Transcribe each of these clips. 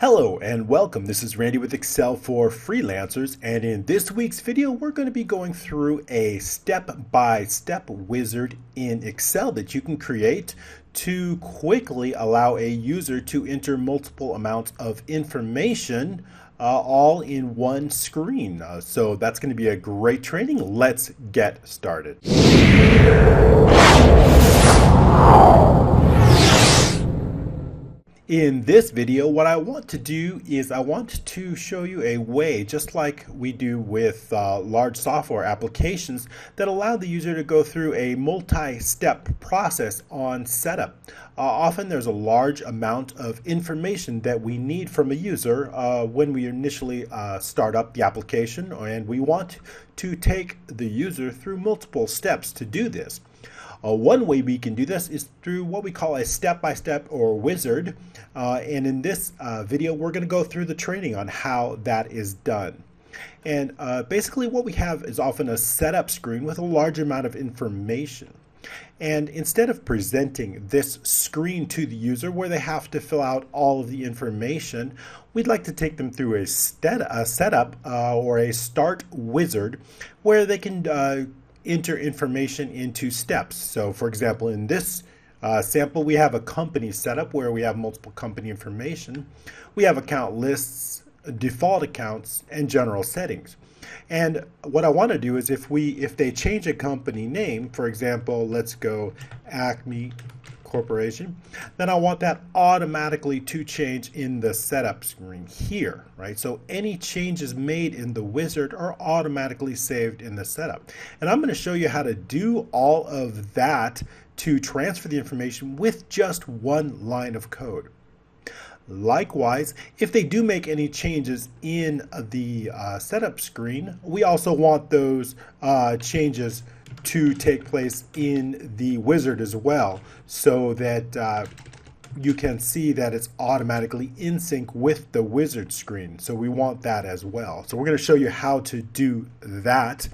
Hello and welcome. This is Randy with Excel for Freelancers and in this week's video we're going to be going through a step-by-step -step wizard in Excel that you can create to quickly allow a user to enter multiple amounts of information uh, all in one screen. Uh, so that's going to be a great training. Let's get started. In this video, what I want to do is I want to show you a way, just like we do with uh, large software applications, that allow the user to go through a multi-step process on setup. Uh, often there's a large amount of information that we need from a user uh, when we initially uh, start up the application and we want to take the user through multiple steps to do this. Uh, one way we can do this is through what we call a step-by-step -step or wizard. Uh, and in this uh, video, we're going to go through the training on how that is done. And uh, basically what we have is often a setup screen with a large amount of information. And instead of presenting this screen to the user where they have to fill out all of the information, we'd like to take them through a, a setup uh, or a start wizard where they can uh, enter information into steps. So for example, in this uh, sample, we have a company setup where we have multiple company information. We have account lists, default accounts, and general settings. And what I want to do is if we if they change a company name, for example, let's go Acme corporation, then I want that automatically to change in the setup screen here, right? So any changes made in the wizard are automatically saved in the setup. And I'm going to show you how to do all of that to transfer the information with just one line of code. Likewise, if they do make any changes in the uh, setup screen, we also want those uh, changes to take place in the wizard as well so that uh, you can see that it's automatically in sync with the wizard screen. So we want that as well. So we're going to show you how to do that.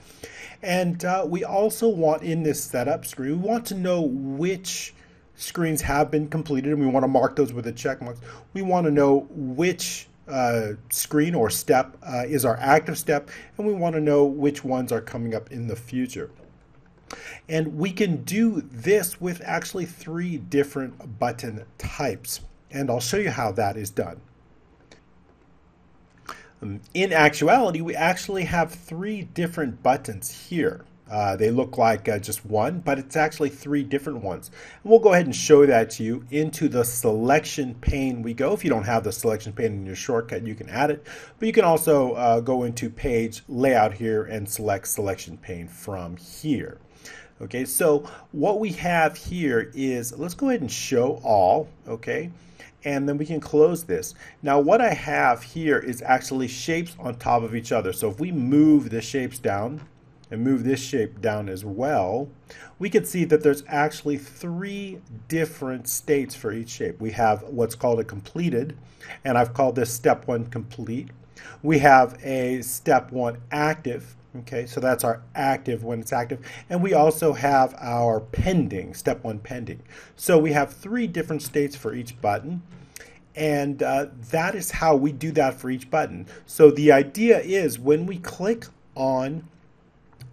And uh, we also want in this setup screen, we want to know which screens have been completed and we want to mark those with a check mark. We want to know which uh, screen or step uh, is our active step and we want to know which ones are coming up in the future. And we can do this with actually three different button types. And I'll show you how that is done. Um, in actuality, we actually have three different buttons here. Uh, they look like uh, just one, but it's actually three different ones. And we'll go ahead and show that to you. Into the selection pane we go. If you don't have the selection pane in your shortcut, you can add it. But you can also uh, go into page layout here and select selection pane from here. Okay, so what we have here is, let's go ahead and show all, okay, and then we can close this. Now what I have here is actually shapes on top of each other. So if we move the shapes down and move this shape down as well, we can see that there's actually three different states for each shape. We have what's called a completed, and I've called this step one complete. We have a step one active, Okay, so that's our active when it's active. And we also have our pending, step one pending. So we have three different states for each button. And uh, that is how we do that for each button. So the idea is when we click on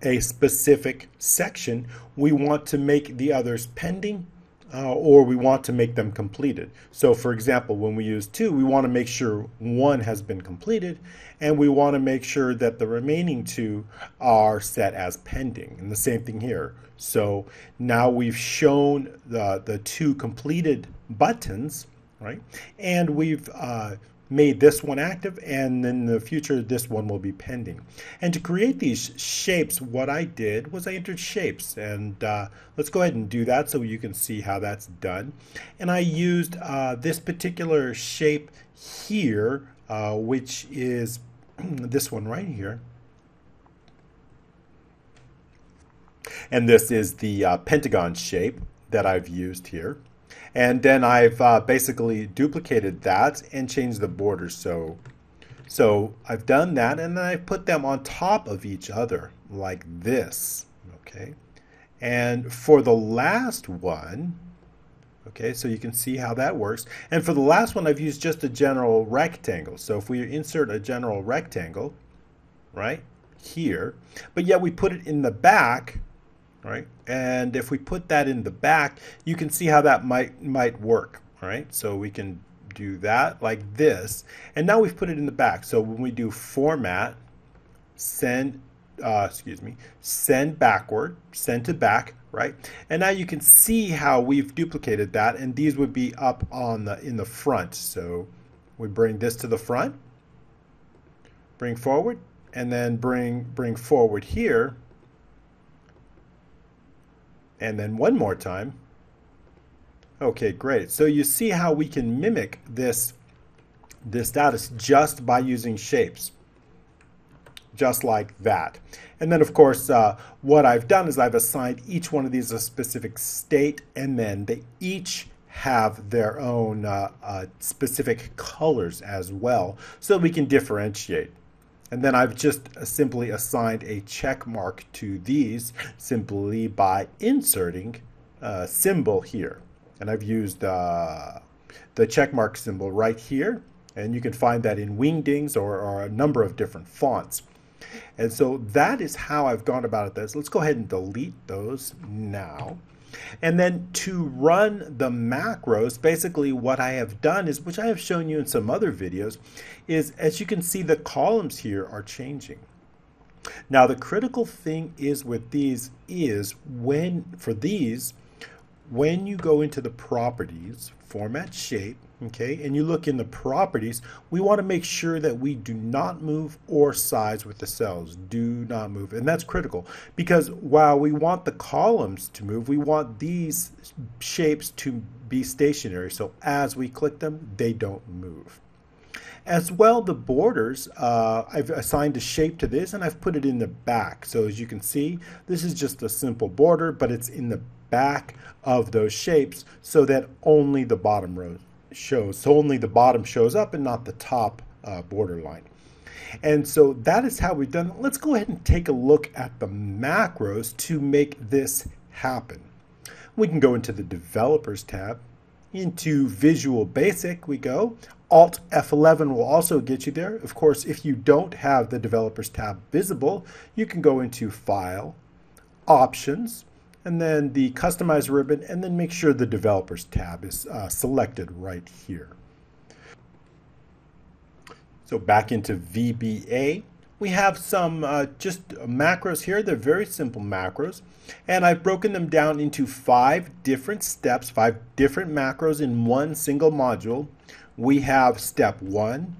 a specific section, we want to make the others pending uh, or we want to make them completed. So for example, when we use two, we want to make sure one has been completed and we want to make sure that the remaining two are set as pending. And the same thing here. So now we've shown the, the two completed buttons, right? And we've uh, made this one active and in the future this one will be pending. And to create these shapes what I did was I entered shapes and uh, let's go ahead and do that so you can see how that's done. And I used uh, this particular shape here uh, which is this one right here. And this is the uh, pentagon shape that I've used here. And then I've uh, basically duplicated that and changed the border. So, so I've done that and then I've put them on top of each other like this. Okay. And for the last one, Okay, so you can see how that works. And for the last one, I've used just a general rectangle. So if we insert a general rectangle, right, here, but yet we put it in the back, right? And if we put that in the back, you can see how that might might work, right? So we can do that like this. And now we've put it in the back. So when we do format, send, uh, excuse me, send backward, send to back, right? And now you can see how we've duplicated that and these would be up on the in the front. So we bring this to the front, bring forward, and then bring bring forward here. And then one more time. Okay, great. So you see how we can mimic this this status just by using shapes just like that. And then of course, uh, what I've done is I've assigned each one of these a specific state and then they each have their own uh, uh, specific colors as well so we can differentiate. And then I've just simply assigned a check mark to these simply by inserting a symbol here. And I've used uh, the check mark symbol right here. And you can find that in Wingdings or, or a number of different fonts. And so that is how I've gone about this. Let's go ahead and delete those now. And then to run the macros, basically what I have done is, which I have shown you in some other videos, is as you can see the columns here are changing. Now the critical thing is with these is when, for these, when you go into the properties, format shape, okay, and you look in the properties, we want to make sure that we do not move or size with the cells. Do not move. And that's critical because while we want the columns to move, we want these shapes to be stationary. So as we click them, they don't move. As well, the borders, uh, I've assigned a shape to this and I've put it in the back. So as you can see, this is just a simple border, but it's in the back of those shapes so that only the bottom row shows. So only the bottom shows up and not the top uh, borderline. And so that is how we've done it. Let's go ahead and take a look at the macros to make this happen. We can go into the Developers tab. Into Visual Basic we go. Alt F11 will also get you there. Of course, if you don't have the Developers tab visible, you can go into File, Options, and then the customize ribbon, and then make sure the developers tab is uh, selected right here. So back into VBA, we have some uh, just macros here. They're very simple macros. And I've broken them down into five different steps, five different macros in one single module. We have step one,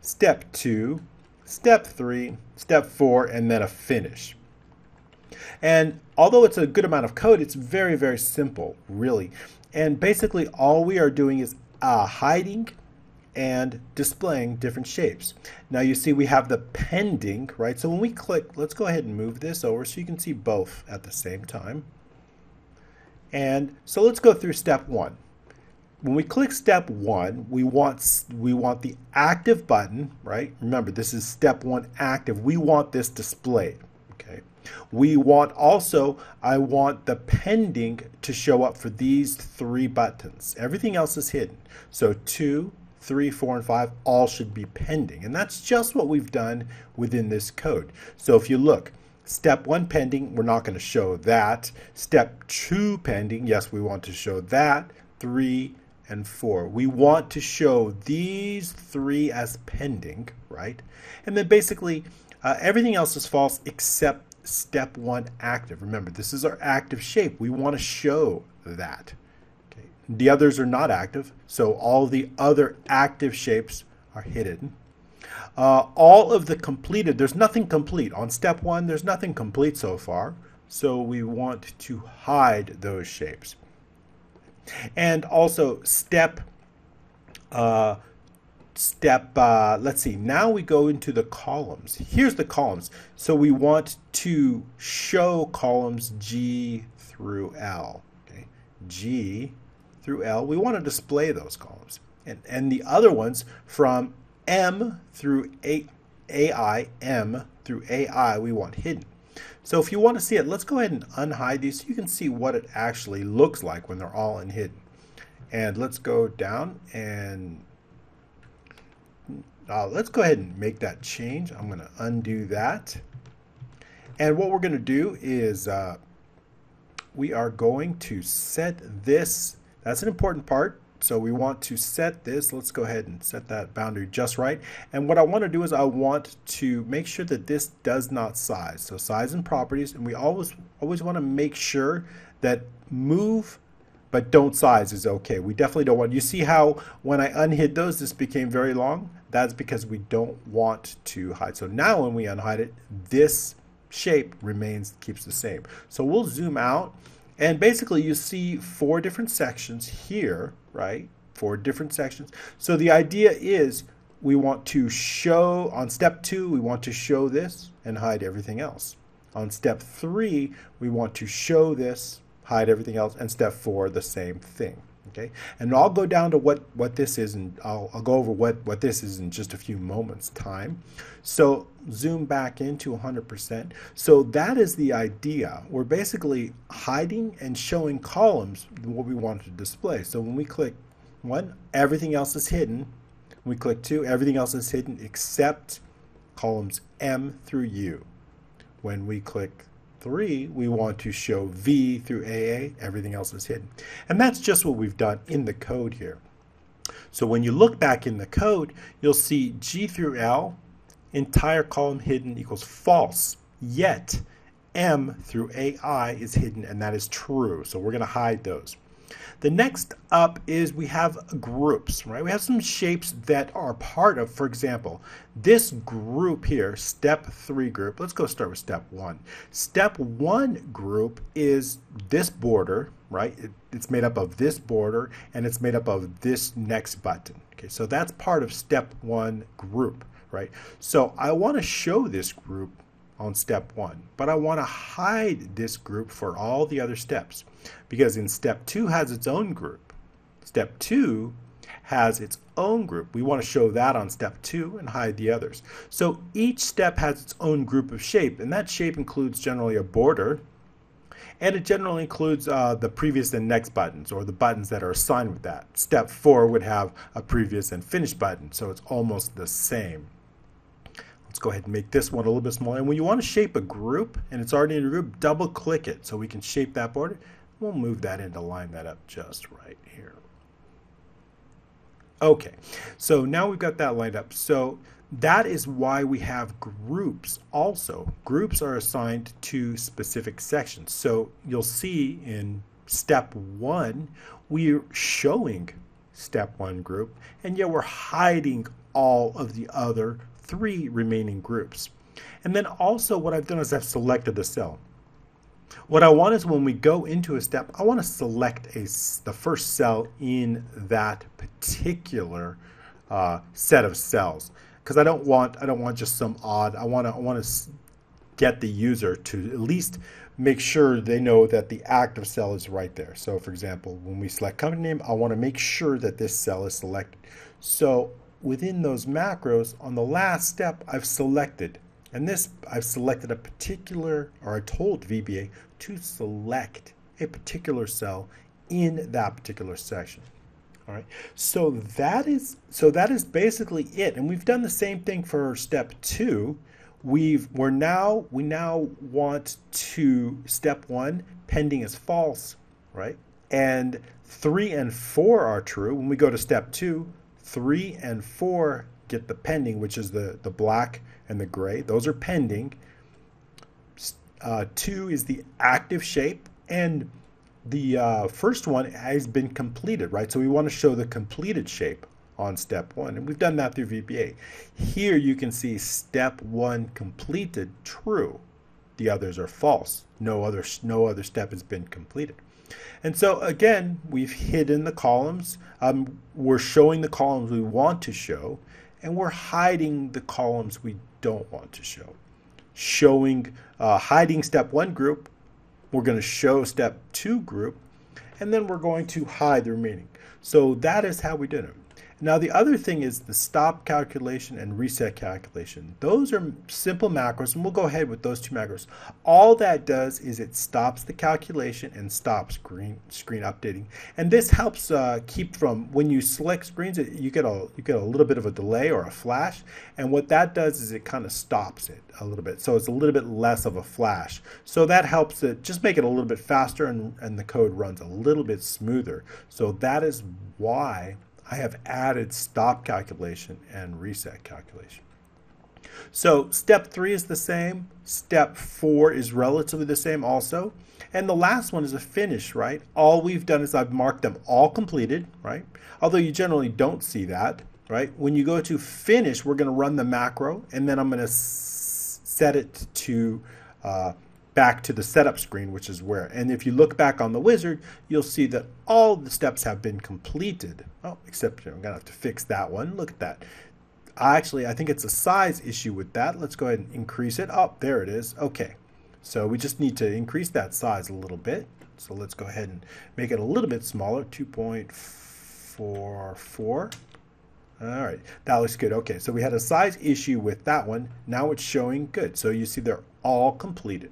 step two, step three, step four, and then a finish. And although it's a good amount of code, it's very, very simple, really. And basically all we are doing is uh, hiding and displaying different shapes. Now you see we have the pending, right? So when we click, let's go ahead and move this over so you can see both at the same time. And so let's go through step one. When we click step one, we want we want the active button, right? Remember, this is step one active. We want this displayed. We want also, I want the pending to show up for these three buttons. Everything else is hidden. So two, three, four, and five all should be pending. And that's just what we've done within this code. So if you look, step one pending, we're not going to show that. Step two pending, yes, we want to show that. Three and four. We want to show these three as pending, right? And then basically uh, everything else is false except step one active. Remember, this is our active shape. We want to show that. Okay. The others are not active, so all the other active shapes are hidden. Uh, all of the completed, there's nothing complete. On step one, there's nothing complete so far, so we want to hide those shapes. And also step uh, step, uh, let's see, now we go into the columns. Here's the columns. So we want to show columns G through L. Okay? G through L, we want to display those columns. And, and the other ones from M through A, AI, M through AI, we want hidden. So if you want to see it, let's go ahead and unhide these so you can see what it actually looks like when they're all in hidden. And let's go down and uh, let's go ahead and make that change. I'm going to undo that. And what we're going to do is uh, we are going to set this. That's an important part. So we want to set this. Let's go ahead and set that boundary just right. And what I want to do is I want to make sure that this does not size. So size and properties. And we always always want to make sure that move but don't size is okay. We definitely don't want, you see how when I unhid those, this became very long? That's because we don't want to hide. So now when we unhide it, this shape remains, keeps the same. So we'll zoom out and basically you see four different sections here, right? Four different sections. So the idea is we want to show, on step two, we want to show this and hide everything else. On step three, we want to show this, hide everything else, and step four, the same thing. Okay, and I'll go down to what what this is, and I'll, I'll go over what what this is in just a few moments time. So zoom back into 100%. So that is the idea. We're basically hiding and showing columns what we want to display. So when we click one, everything else is hidden. When we click two, everything else is hidden except columns M through U. When we click 3, we want to show V through AA, everything else is hidden. And that's just what we've done in the code here. So when you look back in the code, you'll see G through L, entire column hidden equals false, yet M through AI is hidden, and that is true. So we're going to hide those. The next up is we have groups, right? We have some shapes that are part of, for example, this group here, step three group. Let's go start with step one. Step one group is this border, right? It, it's made up of this border and it's made up of this next button. Okay, so that's part of step one group, right? So I want to show this group on step one, but I want to hide this group for all the other steps because in step two has its own group. Step two has its own group. We want to show that on step two and hide the others. So each step has its own group of shape, and that shape includes generally a border, and it generally includes uh, the previous and next buttons, or the buttons that are assigned with that. Step four would have a previous and finish button, so it's almost the same. Let's go ahead and make this one a little bit smaller. And when you want to shape a group, and it's already in a group, double click it so we can shape that border. We'll move that in to line that up just right here. Okay, so now we've got that lined up. So that is why we have groups also. Groups are assigned to specific sections. So you'll see in step one, we're showing step one group, and yet we're hiding all of the other three remaining groups. And then also what I've done is I've selected the cell. What I want is when we go into a step, I want to select a, the first cell in that particular uh, set of cells because I don't want I don't want just some odd. I want to I want to get the user to at least make sure they know that the active cell is right there. So for example, when we select company name, I want to make sure that this cell is selected. So within those macros, on the last step, I've selected. And this, I've selected a particular, or I told VBA to select a particular cell in that particular section. All right. So that is so that is basically it. And we've done the same thing for step two. We've we're now we now want to step one pending is false, right? And three and four are true. When we go to step two, Three and four get the pending, which is the, the black and the gray. Those are pending. Uh, two is the active shape, and the uh, first one has been completed, right? So we want to show the completed shape on step one, and we've done that through VBA. Here you can see step one completed, true. The others are false. No other, no other step has been completed. And so again, we've hidden the columns. Um, we're showing the columns we want to show, and we're hiding the columns we don't want to show. Showing, uh, hiding step one group, we're going to show step two group, and then we're going to hide the remaining. So that is how we did it. Now the other thing is the stop calculation and reset calculation. Those are simple macros and we'll go ahead with those two macros. All that does is it stops the calculation and stops screen screen updating. And this helps uh, keep from when you select screens you get a you get a little bit of a delay or a flash and what that does is it kind of stops it a little bit. So it's a little bit less of a flash. So that helps it just make it a little bit faster and, and the code runs a little bit smoother. So that is why I have added stop calculation and reset calculation. So step three is the same. Step four is relatively the same also. And the last one is a finish, right? All we've done is I've marked them all completed, right? Although you generally don't see that, right? When you go to finish, we're going to run the macro, and then I'm going to set it to uh, back to the setup screen, which is where. And if you look back on the wizard, you'll see that all the steps have been completed. Oh, except I'm gonna have to fix that one. Look at that. Actually, I think it's a size issue with that. Let's go ahead and increase it. Oh, there it is. Okay. So we just need to increase that size a little bit. So let's go ahead and make it a little bit smaller, 2.44. All right, that looks good. Okay, so we had a size issue with that one. Now it's showing good. So you see they're all completed.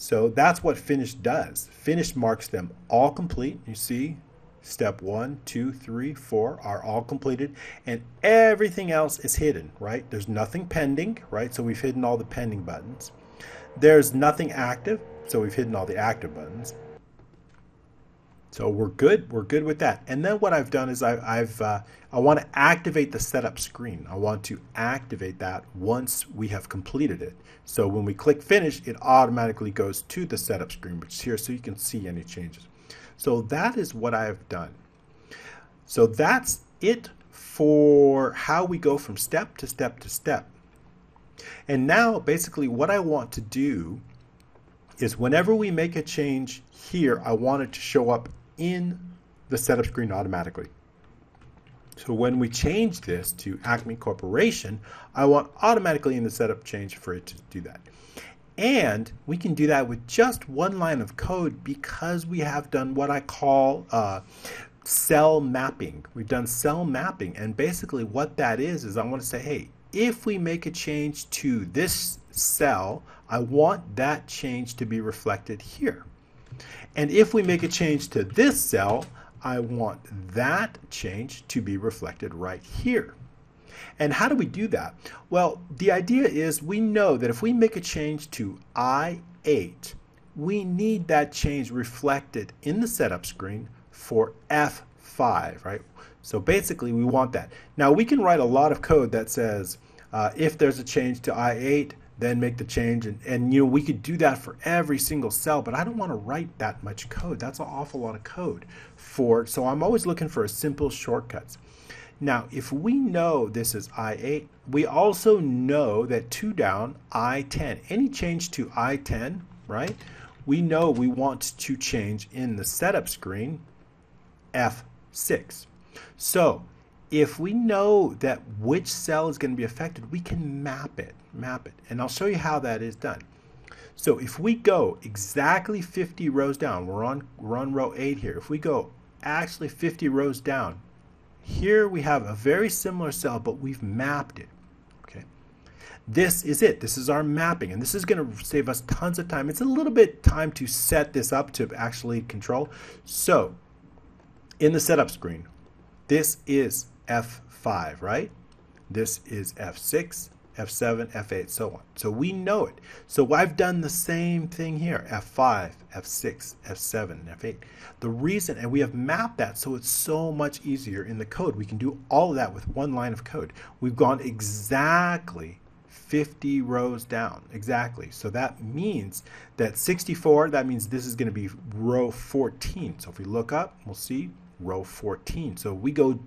So that's what finish does. Finish marks them all complete. You see, step one, two, three, four are all completed, and everything else is hidden, right? There's nothing pending, right? So we've hidden all the pending buttons. There's nothing active, so we've hidden all the active buttons. So we're good. We're good with that. And then what I've done is I, have uh, I want to activate the setup screen. I want to activate that once we have completed it. So when we click finish, it automatically goes to the setup screen, which is here, so you can see any changes. So that is what I have done. So that's it for how we go from step to step to step. And now basically what I want to do is whenever we make a change here, I want it to show up in the setup screen automatically. So when we change this to Acme Corporation, I want automatically in the setup change for it to do that. And we can do that with just one line of code because we have done what I call uh, cell mapping. We've done cell mapping. And basically what that is, is I want to say, hey, if we make a change to this cell, I want that change to be reflected here. And if we make a change to this cell, I want that change to be reflected right here. And how do we do that? Well, the idea is we know that if we make a change to I8, we need that change reflected in the setup screen for F5, right? So basically we want that. Now we can write a lot of code that says uh, if there's a change to I8, then make the change. And, and you know, we could do that for every single cell, but I don't want to write that much code. That's an awful lot of code for, so I'm always looking for a simple shortcuts. Now, if we know this is I8, we also know that 2 down, I10. Any change to I10, right? We know we want to change in the setup screen F6. So if we know that which cell is going to be affected, we can map it, map it. And I'll show you how that is done. So if we go exactly 50 rows down, we're on, we're on row 8 here. If we go actually 50 rows down, here we have a very similar cell, but we've mapped it. Okay, This is it. This is our mapping, and this is going to save us tons of time. It's a little bit time to set this up to actually control. So in the setup screen, this is F5, right? This is F6, F7, F8, so on. So we know it. So I've done the same thing here, F5, F6, F7, F8. The reason, and we have mapped that so it's so much easier in the code. We can do all of that with one line of code. We've gone exactly 50 rows down, exactly. So that means that 64, that means this is going to be row 14. So if we look up, we'll see row 14. So we go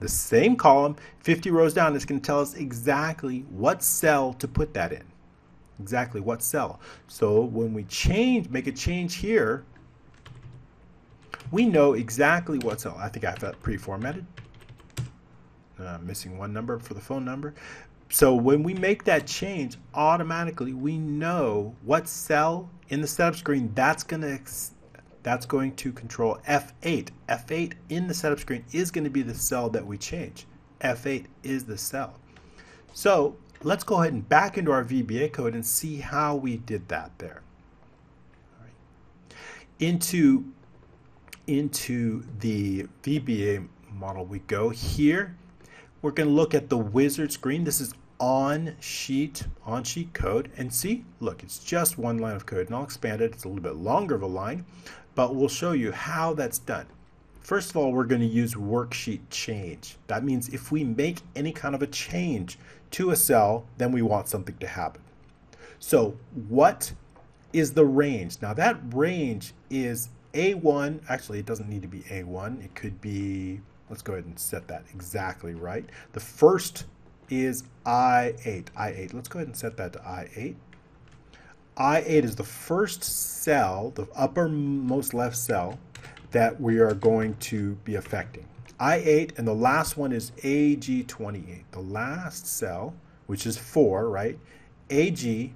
the same column, 50 rows down, it's going to tell us exactly what cell to put that in. Exactly what cell. So when we change, make a change here, we know exactly what cell. I think I have that pre-formatted. Uh, missing one number for the phone number. So when we make that change, automatically we know what cell in the setup screen that's going to that's going to control F8. F8 in the setup screen is going to be the cell that we change. F8 is the cell. So let's go ahead and back into our VBA code and see how we did that there. Into, into the VBA model we go here. We're going to look at the wizard screen. This is on sheet on sheet code. And see look it's just one line of code and I'll expand it. It's a little bit longer of a line but we'll show you how that's done. First of all we're going to use worksheet change. That means if we make any kind of a change to a cell then we want something to happen. So what is the range? Now that range is a1 actually it doesn't need to be a1 it could be let's go ahead and set that exactly right. The first is I8. I8. Let's go ahead and set that to I8. I8 is the first cell, the uppermost left cell, that we are going to be affecting. I8 and the last one is AG28. The last cell, which is 4, right? AG,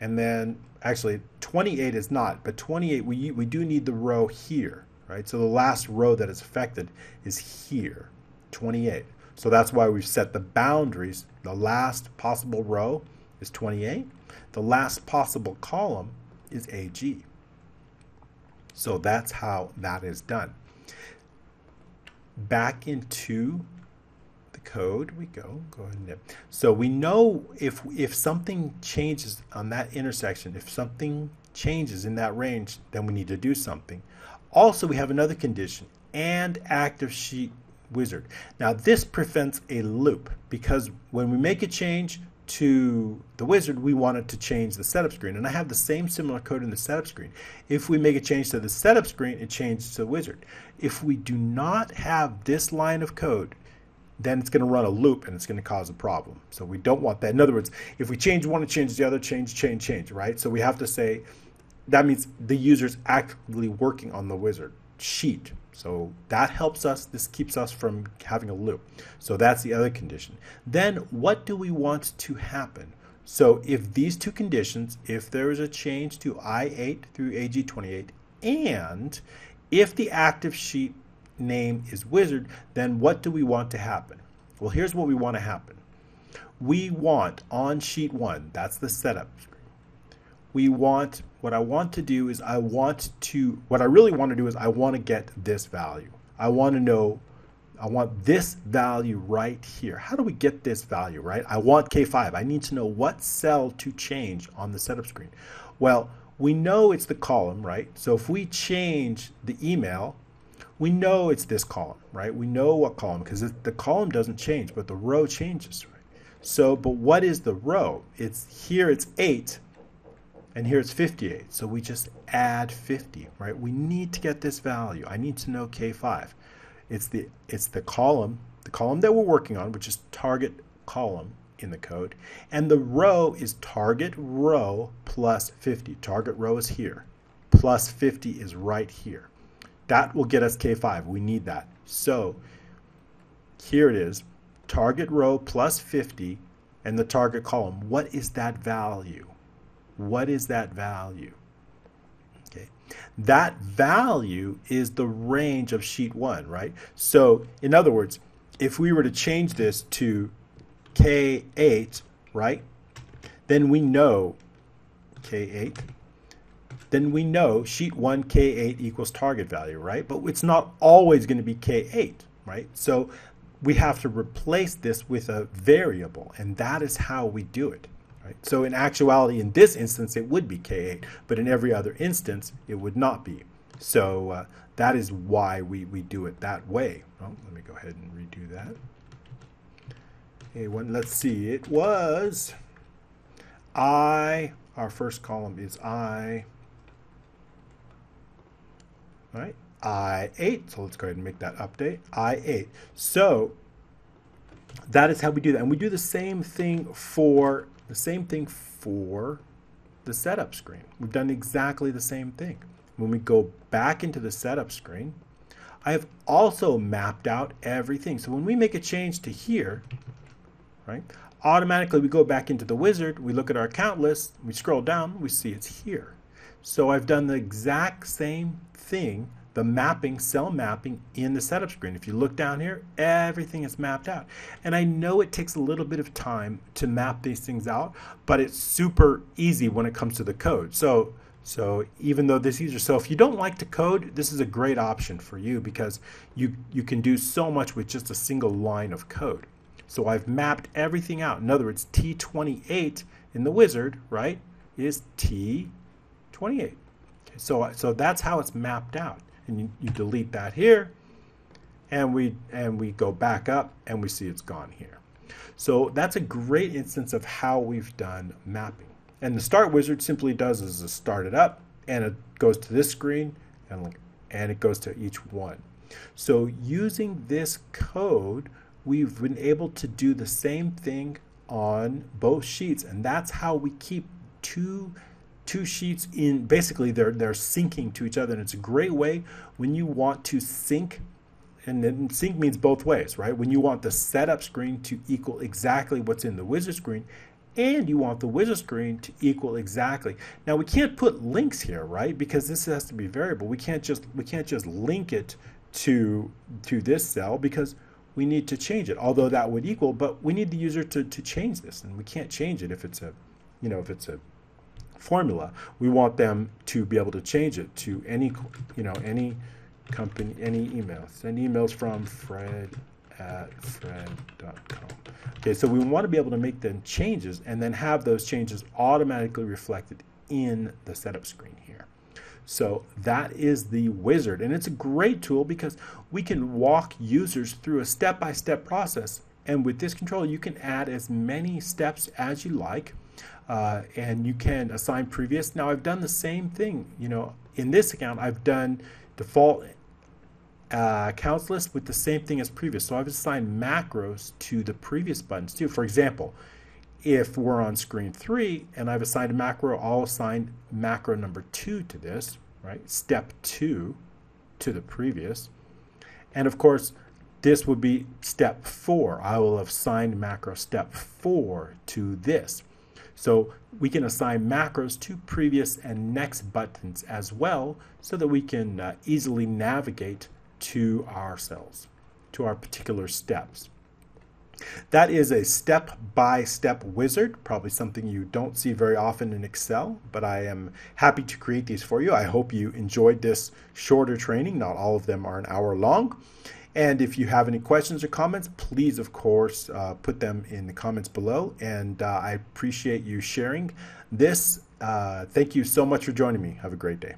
and then actually 28 is not, but 28, we, we do need the row here, right? So the last row that is affected is here, 28. So that's why we've set the boundaries. The last possible row is 28. The last possible column is AG. So that's how that is done. Back into the code we go. Go ahead and so we know if if something changes on that intersection, if something changes in that range, then we need to do something. Also, we have another condition and active sheet wizard. Now this prevents a loop because when we make a change to the wizard, we want it to change the setup screen. And I have the same similar code in the setup screen. If we make a change to the setup screen, it changes to the wizard. If we do not have this line of code, then it's going to run a loop and it's going to cause a problem. So we don't want that. In other words, if we change one, it changes the other, change, change, change, right? So we have to say that means the user's actively working on the wizard sheet. So that helps us, this keeps us from having a loop. So that's the other condition. Then what do we want to happen? So if these two conditions, if there is a change to I8 through AG28, and if the active sheet name is wizard, then what do we want to happen? Well, here's what we want to happen. We want on sheet one, that's the setup screen, we want, what I want to do is I want to, what I really want to do is I want to get this value. I want to know, I want this value right here. How do we get this value, right? I want K5. I need to know what cell to change on the setup screen. Well, we know it's the column, right? So if we change the email, we know it's this column, right? We know what column because the column doesn't change, but the row changes, right? So, but what is the row? It's here, it's 8, and here it's 58. So we just add 50, right? We need to get this value. I need to know K5. It's the, it's the column, the column that we're working on, which is target column in the code. And the row is target row plus 50. Target row is here. Plus 50 is right here. That will get us K5. We need that. So here it is. Target row plus 50 and the target column. What is that value? What is that value? Okay. That value is the range of sheet one, right? So in other words, if we were to change this to K8, right? Then we know K8, then we know sheet 1 K8 equals target value, right? But it's not always going to be K8, right? So we have to replace this with a variable, and that is how we do it. Right? So in actuality, in this instance, it would be K8, but in every other instance, it would not be. So uh, that is why we, we do it that way. Well, let me go ahead and redo that. Okay, one, let's see. It was I, our first column is I, right, I8. So let's go ahead and make that update. I8. So that is how we do that. And we do the same thing for the same thing for the setup screen. We've done exactly the same thing. When we go back into the setup screen, I have also mapped out everything. So when we make a change to here, right, automatically we go back into the wizard, we look at our account list, we scroll down, we see it's here. So I've done the exact same thing, the mapping, cell mapping in the setup screen. If you look down here, everything is mapped out. And I know it takes a little bit of time to map these things out, but it's super easy when it comes to the code. So so even though this is easier, so if you don't like to code, this is a great option for you because you, you can do so much with just a single line of code. So I've mapped everything out. In other words, T28 in the wizard, right, is T28. Okay, so, so that's how it's mapped out. And you, you delete that here, and we, and we go back up, and we see it's gone here. So that's a great instance of how we've done mapping. And the start wizard simply does is to start it up, and it goes to this screen, and, and it goes to each one. So using this code, we've been able to do the same thing on both sheets and that's how we keep two two sheets in basically they're they're syncing to each other and it's a great way when you want to sync and then sync means both ways right? When you want the setup screen to equal exactly what's in the wizard screen and you want the wizard screen to equal exactly. Now we can't put links here right? Because this has to be variable. We can't just we can't just link it to to this cell because we need to change it, although that would equal, but we need the user to, to change this, and we can't change it if it's a, you know, if it's a formula. We want them to be able to change it to any, you know, any company, any email. Send emails from fred at fred.com. Okay, so we want to be able to make them changes and then have those changes automatically reflected in the setup screen here. So that is the wizard. And it's a great tool because we can walk users through a step-by-step process. And with this controller, you can add as many steps as you like. Uh, and you can assign previous. Now I've done the same thing. You know, in this account, I've done default uh, accounts list with the same thing as previous. So I've assigned macros to the previous buttons too. For example, if we're on screen three and I've assigned a macro, I'll assign macro number two to this, right? Step two to the previous. And of course, this would be step four. I will have assigned macro step four to this. So we can assign macros to previous and next buttons as well so that we can uh, easily navigate to our cells, to our particular steps. That is a step-by-step wizard, probably something you don't see very often in Excel, but I am happy to create these for you. I hope you enjoyed this shorter training. Not all of them are an hour long. And if you have any questions or comments, please, of course, uh, put them in the comments below. And uh, I appreciate you sharing this. Uh, thank you so much for joining me. Have a great day.